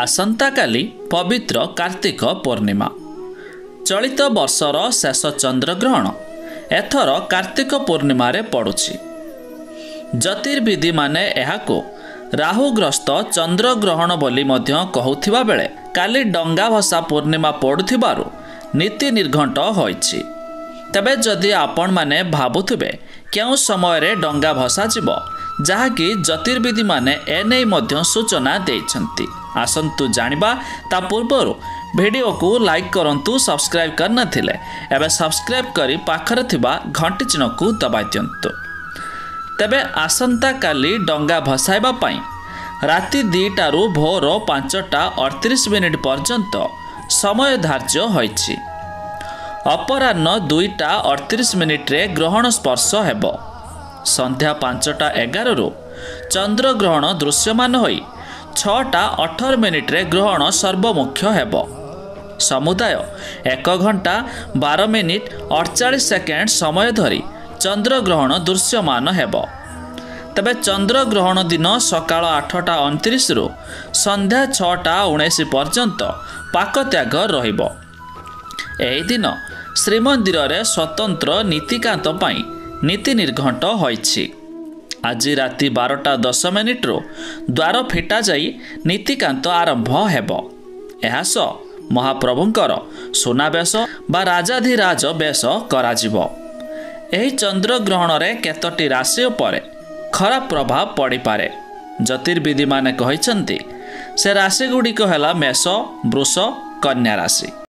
ଆସନ୍ତାକାଲି ପବିତ୍ର କାର୍ତ୍ତିକ ପୂର୍ଣ୍ଣିମା। ଚଳିତ ବର୍ଷର ଶେଷ ଚନ୍ଦ୍ରଗ୍ରହଣ ଏଥର କାର୍ତ୍ତିକ ପୂର୍ଣ୍ଣିମାରେ ପଡ଼ୁଛି। ଜ୍ୟୋତିର୍ବିଧିମାନେ ଏହାକୁ ରାହୁଗ୍ରସ୍ତ ଚନ୍ଦ୍ରଗ୍ରହଣ ବୋଲି ମଧ୍ୟ କହୁଥିବା ବେଳେ କାଲି ଡଙ୍ଗା ଭସା ପୂର୍ଣ୍ଣିମା ପଡ଼ୁଥିବାରୁ ନୀତି ନିର୍ଘଣ୍ଟ ହୋଇଛି। ତେବେ ଯଦି ଆପଣମାନେ ଭାବୁଥିବେ କେଉଁ ସମୟରେ ଡଙ୍ଗା ଭସାଯିବ ଯାହାକି ଜ୍ୟୋତିର୍ବିଧିମାନେ ଏନେଇ ମଧ୍ୟ ସୂଚନା ଦେଇଛନ୍ତି। ଆସନ୍ତୁ ଜାଣିବା ତା ପୂର୍ବରୁ ଭିଡ଼ିଓକୁ ଲାଇକ୍ କରନ୍ତୁ ସବସ୍କ୍ରାଇବ୍ କରିନଥିଲେ ଏବେ ସବସ୍କ୍ରାଇବ୍ କରି ପାଖରେ ଥିବା ଘଣ୍ଟି ଚିହ୍ନକୁ ଦବାଇ ଦିଅନ୍ତୁ। ତେବେ ଆସନ୍ତାକାଲି ଡଙ୍ଗା ଭସାଇବା ପାଇଁ ରାତି ଦୁଇଟାରୁ ଭୋର ପାଞ୍ଚଟା ଅଠତିରିଶ ମିନିଟ୍ ପର୍ଯ୍ୟନ୍ତ ସମୟ ଧାର୍ଯ୍ୟ ହୋଇଛି। ଅପରାହ୍ନ ଦୁଇଟା ଅଠତିରିଶ ମିନିଟ୍ରେ ଗ୍ରହଣ ସ୍ପର୍ଶ ହେବ। ସନ୍ଧ୍ୟା ପାଞ୍ଚଟା ଏଗାରରୁ ଚନ୍ଦ୍ରଗ୍ରହଣ ଦୃଶ୍ୟମାନ ହୋଇ ଛଅଟା ଅଠର ମିନିଟ୍ରେ ଗ୍ରହଣ ସର୍ବମୁଖ୍ୟ ହେବ। ସମୁଦାୟ ଏକ ଘଣ୍ଟା ବାର ମିନିଟ୍ ଅଠଚାଳିଶ ସେକେଣ୍ଡ ସମୟ ଧରି ଚନ୍ଦ୍ରଗ୍ରହଣ ଦୃଶ୍ୟମାନ ହେବ। ତେବେ ଚନ୍ଦ୍ରଗ୍ରହଣ ଦିନ ସକାଳ ଆଠଟା ଅଣତିରିଶରୁ ସନ୍ଧ୍ୟା ଛଅଟା ଉଣେଇଶ ପର୍ଯ୍ୟନ୍ତ ପାକତ୍ୟାଗ ରହିବ। ଏହି ଦିନ ଶ୍ରୀମନ୍ଦିରରେ ସ୍ୱତନ୍ତ୍ର ନୀତିକାନ୍ତ ପାଇଁ ନୀତି ନିର୍ଘଣ୍ଟ ହୋଇଛି। ଆଜି ରାତି ବାରଟା ଦଶ ମିନିଟ୍ରୁ ଦ୍ୱାର ଫିଟାଯାଇ ନୀତିକାନ୍ତ ଆରମ୍ଭ ହେବ। ଏହା ସହ ମହାପ୍ରଭୁଙ୍କର ସୁନାବେଶ ବା ରାଜାଧିରାଜ ବେଶ କରାଯିବ। ଏହି ଚନ୍ଦ୍ରଗ୍ରହଣରେ କେତୋଟି ରାଶି ଉପରେ ଖରାପ ପ୍ରଭାବ ପଡ଼ିପାରେ। ଜ୍ୟୋତିର୍ବିଧିମାନେ କହିଛନ୍ତି ସେ ରାଶିଗୁଡ଼ିକ ହେଲା ମେଷ ବୃଷ କନ୍ୟା ରାଶି।